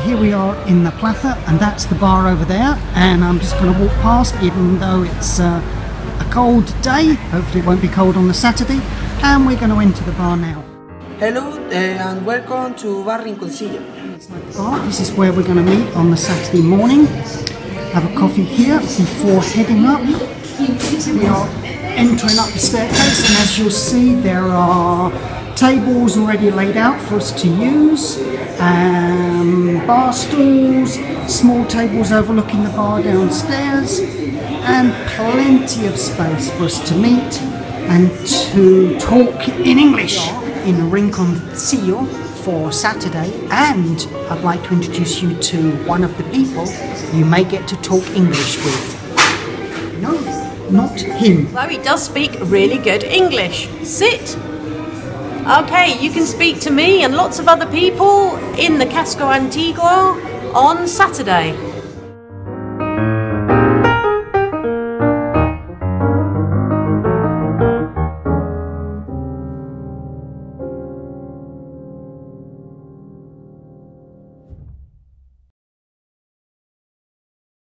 we are in the Plaza, and that's the bar over there. And I'm just going to walk past, even though it's uh, a cold day. Hopefully, it won't be cold on the Saturday. And we're going to enter the bar now. Hello uh, and welcome to Bar Rinconcillo. bar. This is where we're going to meet on the Saturday morning. Have a coffee here before heading up. We are entering up the staircase, and as you'll see, there are tables already laid out for us to use, um, bar stools, small tables overlooking the bar downstairs, and plenty of space for us to meet and to talk in English in Rincon Rinconcillo for Saturday. And I'd like to introduce you to one of the people you may get to talk English with. No, not him. He does speak really good English. Sit. Okay, you can speak to me and lots of other people in the Casco Antiguo on Saturday.